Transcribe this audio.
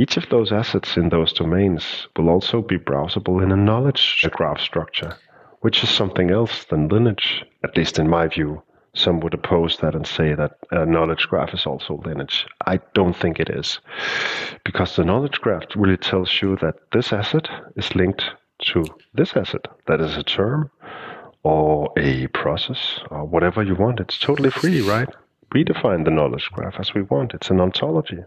Each of those assets in those domains will also be browsable in a knowledge graph structure, which is something else than lineage, at least in my view. Some would oppose that and say that a knowledge graph is also lineage. I don't think it is, because the knowledge graph really tells you that this asset is linked to this asset. That is a term or a process or whatever you want. It's totally free, right? We define the knowledge graph as we want. It's an ontology.